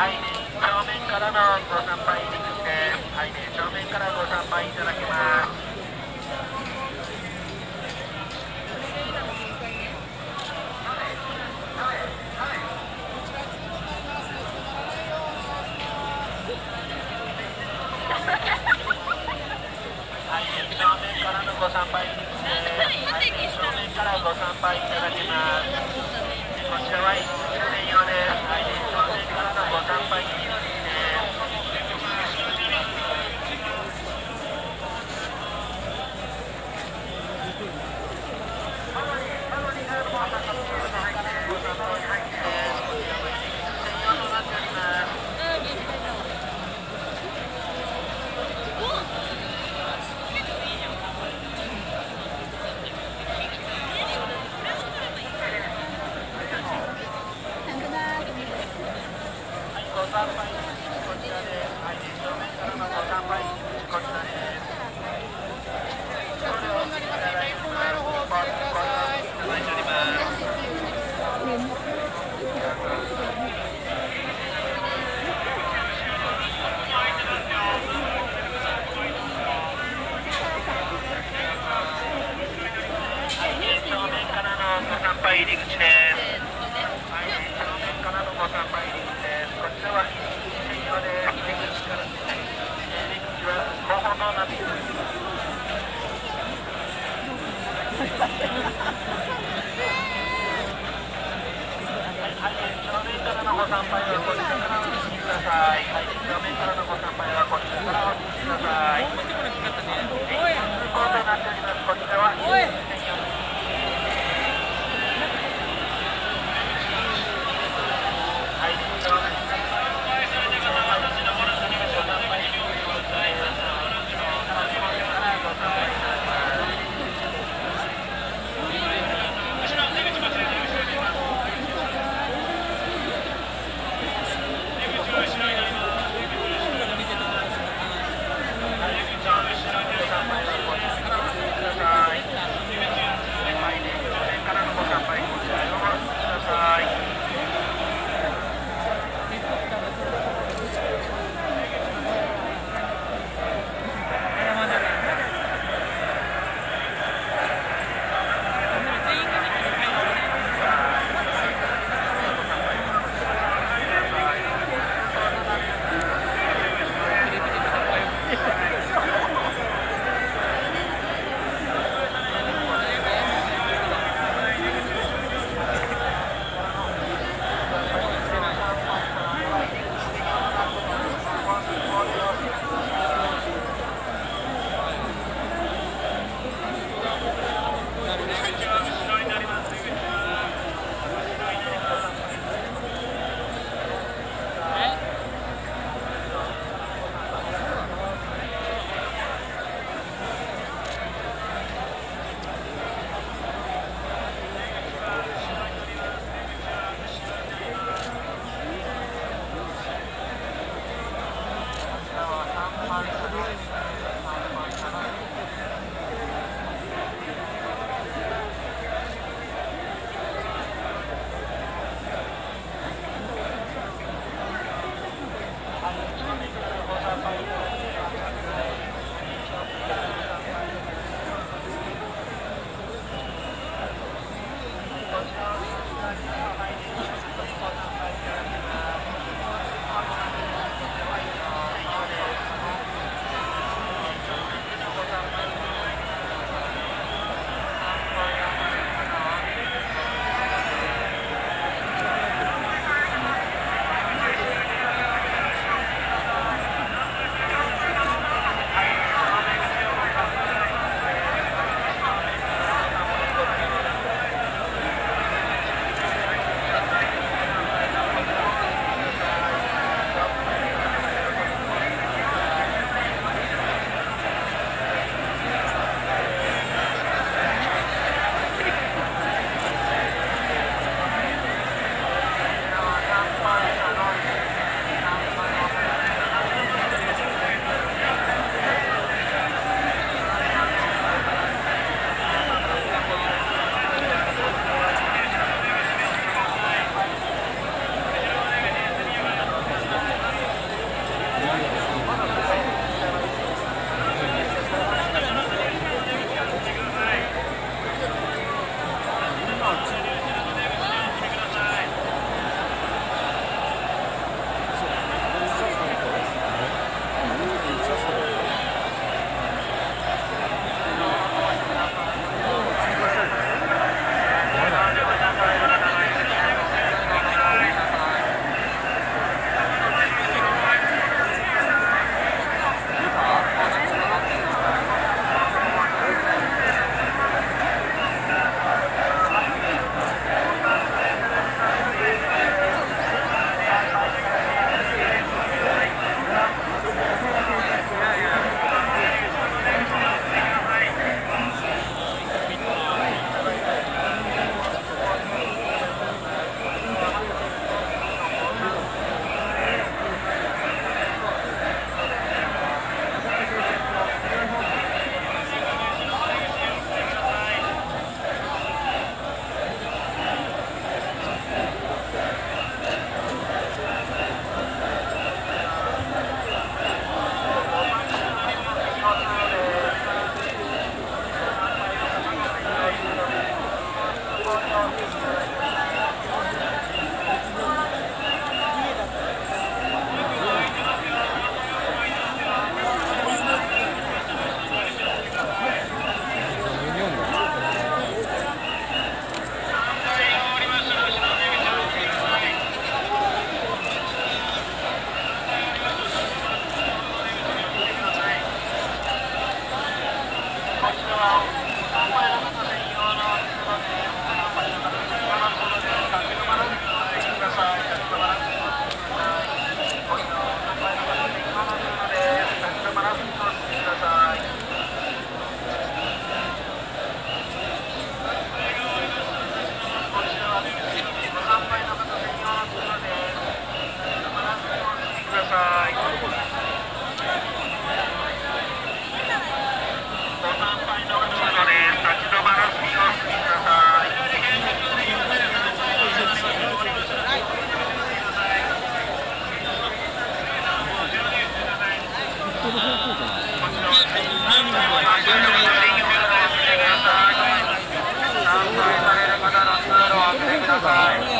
はい。からご参拝いただ。はい、正面からご参拝いただきます。こちらは一専用です。正面からのご参拝入り口です。こちらは入り口専用で。す。ください。くだい。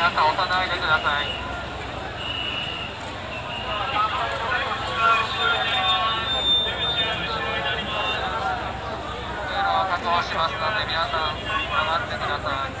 皆さん押さないでください通路を確保しますので皆さん上がってください